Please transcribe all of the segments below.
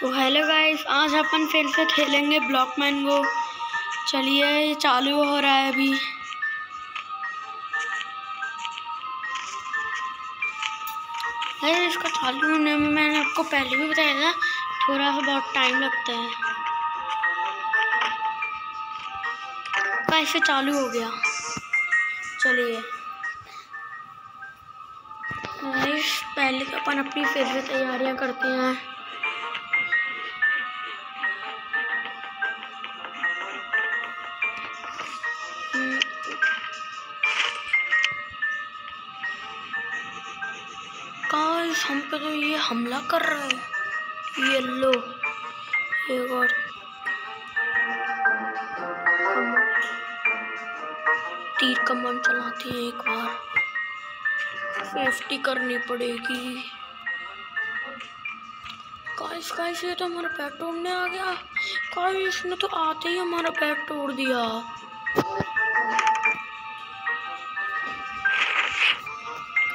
तो hello guys आज अपन फिर से खेलेंगे ब्लॉक मैंगो चलिए, ये चालू हो रहा है अभी. अरे, इसका चालू होने में मैंने आपको पहले भी बताया था, थोड़ा सा बहुत टाइम लगता है. कैसे चालू हो गया. चलिए. पहले तो अपन अपनी फिर से तैयारियाँ करते हैं। गाइस हम पे तो ये हमला कर रहा है। ये लो एक और। तीर कमान चलाते हैं एक बार। सेफ्टी करनी पड़ेगी। गाइस गाइस ये तो हमारा पैर तोड़ने आ गया। गाइस इसने तो आते ही हमारा पैर तोड़ दिया।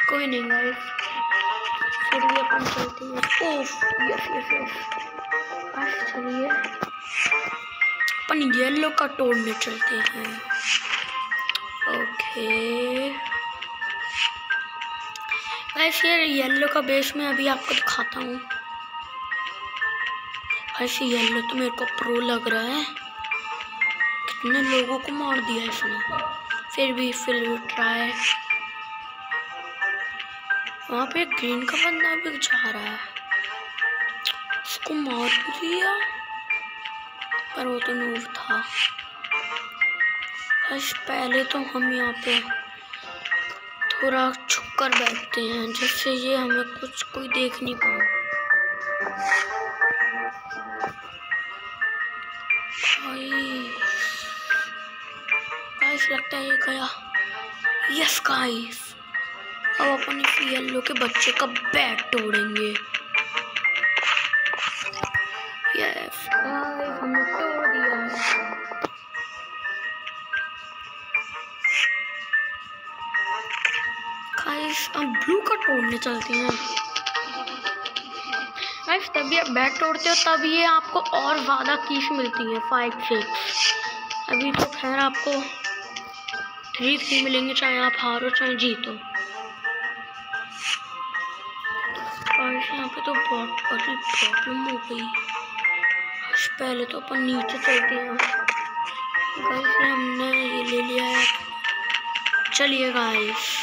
कोई नहीं गाइस फिर भी अपन चलते हैं। ओफ यस यस यस बस चलिए। अपन येलो का तोड़ने चलते हैं। ओके गाइस ये येलो का बेस मैं अभी आपको दिखाता हूँ। ऐसे येलो तो मेरे को प्रो लग रहा है। कितने लोगों को मार दिया इसने। फिर भी फिर भी ट्राई वहाँ पे ग्रीन का बंदा भी जा रहा है। उसको मार दिया, पर वो तो नूर था। बस पहले तो हम यहाँ पे थोड़ा कर बैठते हैं, जिससे ये हमें कुछ कोई देख नहीं पाए। लगता है ये गया। यस गाइस अब अपन इस येलो के बच्चे का बैट तोड़ेंगे। यस गाइस हमने तोड़ गाइस हम ब्लू का तोड़ने चलते हैं। गाइस तभी आप बैट तोड़ते हो, तब ये आपको और ज़्यादा कीस मिलती है फाइव सिक्स अभी तो खैर आपको थ्री थ्री मिलेंगे, चाहे आप हारो चाहे जीतो और यहाँ पे तो बहुत बड़ी प्रॉब्लम हो गई। पहले तो अपन नीचे चलते हैं। गाइस हमने ये ले लिया है। चलिए गाइस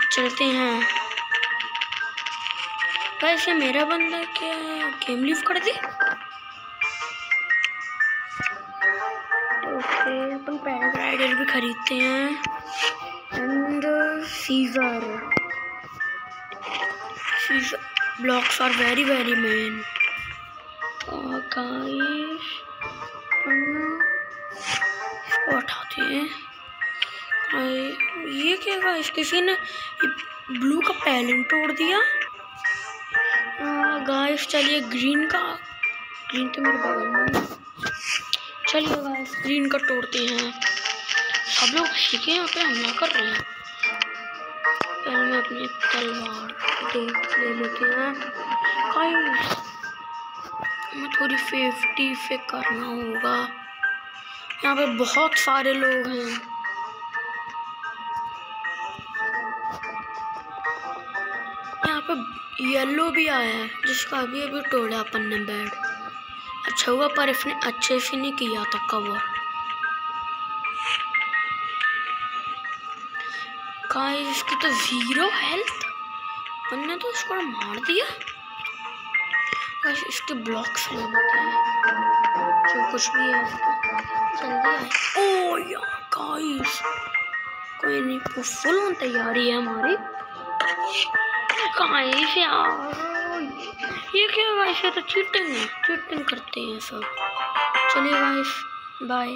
चलते हैं। वैसे मेरा बंदा क्या गेम लीव कर दी। ओके अपन पैराग्लाइडर भी खरीदते हैं। And scissor scissor blocks are very very main guys इसको हटाते हैं। ये क्या गाइस किसी ने ब्लू का पैलेंट तोड़ दिया। गाइस चलिए ग्रीन का ग्रीन तो मेरे बगल में चलिए गाइस ग्रीन का तोड़ते हैं। सब लोग सीखे यहाँ पे हमला कर रहे हैं। पहले मैं अपनी तलवार ले लेते हैं। गाइस मैं थोड़ी सेफ्टी से करना होगा। यहाँ पे बहुत सारे लोग हैं। यहाँ पे येलो भी आया है, जिसका अभी अभी तोड़ा अपन ने बैड अच्छा हुआ, पर इसने अच्छे से नहीं किया था कवर इसकी तो ज़ीरो हेल्थ अपन तो इसको मार दिया। गाइस इसके ब्लॉक्स ले हैं। जो कुछ भी है आए। ओ यार गाइस कोई नहीं फुल तैयारी है हमारी। गाइस यार ये क्या गाइस ये तो चीटिंग है चीटिंग करते हैं सब। चलिए गाइस बाय